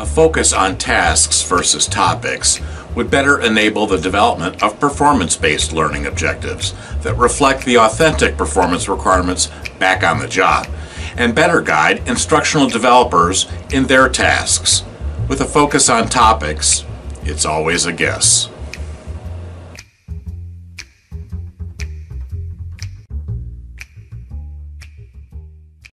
A focus on tasks versus topics would better enable the development of performance-based learning objectives that reflect the authentic performance requirements back on the job and better guide instructional developers in their tasks. With a focus on topics, it's always a guess.